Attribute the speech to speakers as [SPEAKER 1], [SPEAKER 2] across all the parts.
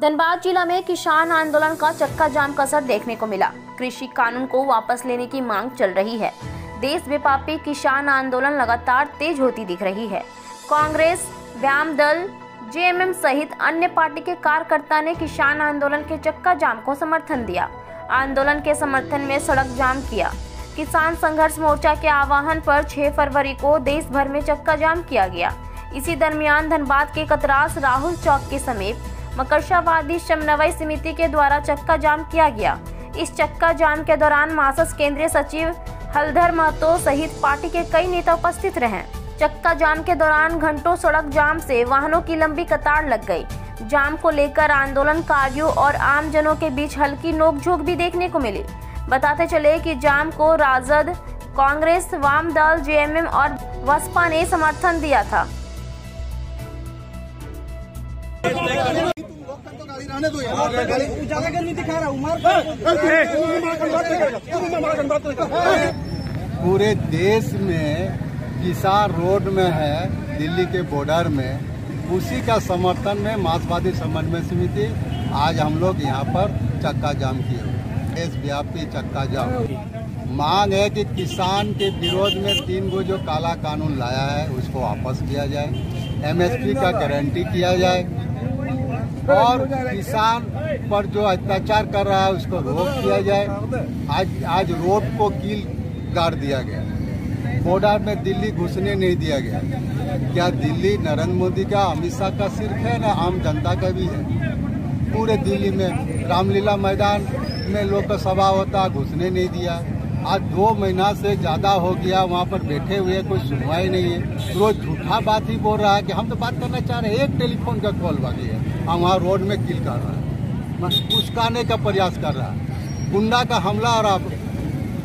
[SPEAKER 1] धनबाद जिला में किसान आंदोलन का चक्का जाम का असर देखने को मिला। कृषि कानून को वापस लेने की मांग चल रही है। देश व्यापी किसान आंदोलन लगातार तेज होती दिख रही है। कांग्रेस व्यायाम दल, जेएमएम सहित अन्य पार्टी के कार्यकर्ता ने किसान आंदोलन के चक्का जाम को समर्थन दिया। आंदोलन के समर्थन में सड़क जाम किया। किसान संघर्ष मोर्चा के आह्वान पर 6 फरवरी को देश भर में चक्का जाम किया गया। इसी दरमियान धनबाद के कतरास राहुल चौक के समीप मकरशावादी समन्वय समिति के द्वारा चक्का जाम किया गया। इस चक्का जाम के दौरान मासस केंद्रीय सचिव हलधर महतो सहित पार्टी के कई नेता उपस्थित रहे। चक्का जाम के दौरान घंटों सड़क जाम से वाहनों की लंबी कतार लग गई। जाम को लेकर आंदोलनकारियों और आमजनों के बीच हल्की नोकझोंक भी देखने को मिली। बताते चले कि जाम को राजद, कांग्रेस, वाम दल, जेएमएम और बसपा ने समर्थन दिया था।
[SPEAKER 2] रहने दो यार।
[SPEAKER 3] ज़्यादा गर्मी दिखा रहा हूँ मार
[SPEAKER 2] पूरे देश में किसान रोड में है दिल्ली के बॉर्डर में। उसी का समर्थन में मार्क्सवादी समन्वय समिति आज हम लोग यहाँ पर चक्का जाम किए देश व्यापी चक्का जाम। मांग है कि किसान के विरोध में तीन गो जो काला कानून लाया है उसको वापस किया जाए। एमएसपी का गारंटी किया जाए। और किसान पर जो अत्याचार कर रहा है, उसको रोक किया जाए। आज आज रोड को कील गाड़ दिया गया। बॉर्डर में दिल्ली घुसने नहीं दिया गया। क्या दिल्ली नरेंद्र मोदी का, अमित शाह का सिर्फ़ है ना, आम जनता का भी है? पूरे दिल्ली में रामलीला मैदान में लोक सभा होता, घुसने नहीं दिया। आज दो महीना से ज़्यादा हो गया, वहाँ पर बैठे हुए कोई सुनवाई नहीं है। रोज झूठा बात ही बोल रहा है कि हम तो बात करना चाह रहे हैं, एक टेलीफोन का कॉल बाकी है। हम वहाँ रोड में किल कर रहा है। उचकाने का प्रयास कर रहा है। गुंडा का हमला और आप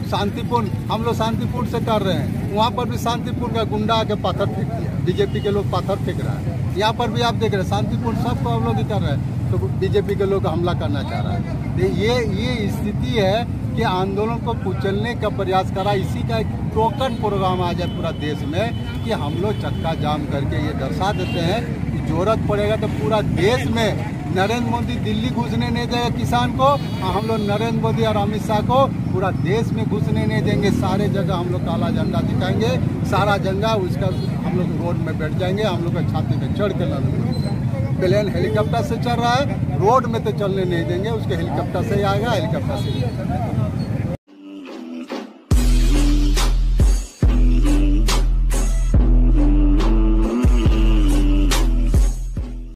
[SPEAKER 2] शांतिपूर्ण, हम लोग शांतिपूर्ण से कर रहे हैं। वहाँ पर भी शांतिपूर्ण का गुंडा आके पत्थर फेंक दिया। बीजेपी के लोग पत्थर फेंक रहा है। यहाँ पर भी आप देख रहे हैं, शांतिपूर्ण सबको हम लोग ही कर रहे हैं। तो बीजेपी के लोग हमला करना चाह रहा है। तो ये ये स्थिति है कि आंदोलन को कुचलने का प्रयास करा। इसी का एक टोकन प्रोग्राम आ जाए पूरा देश में कि हम लोग चक्का जाम करके ये दर्शा देते हैं कि ज़रूरत पड़ेगा तो पूरा देश में नरेंद्र मोदी दिल्ली घुसने नहीं देगा किसान को हम लोग नरेंद्र मोदी और अमित शाह को पूरा देश में घुसने नहीं देंगे। सारे जगह हम लोग काला झंडा दिखाएँगे, सारा झंडा उसका हम लोग रोड में बैठ जाएँगे, हम लोग का छाती में चढ़ के लड़ेंगे प्लेन हेलीकॉप्टर से चल रहा है। रोड में तो चलने नहीं देंगे, उसके हेलीकॉप्टर से ही आएगा, हेलीकॉप्टर से ही।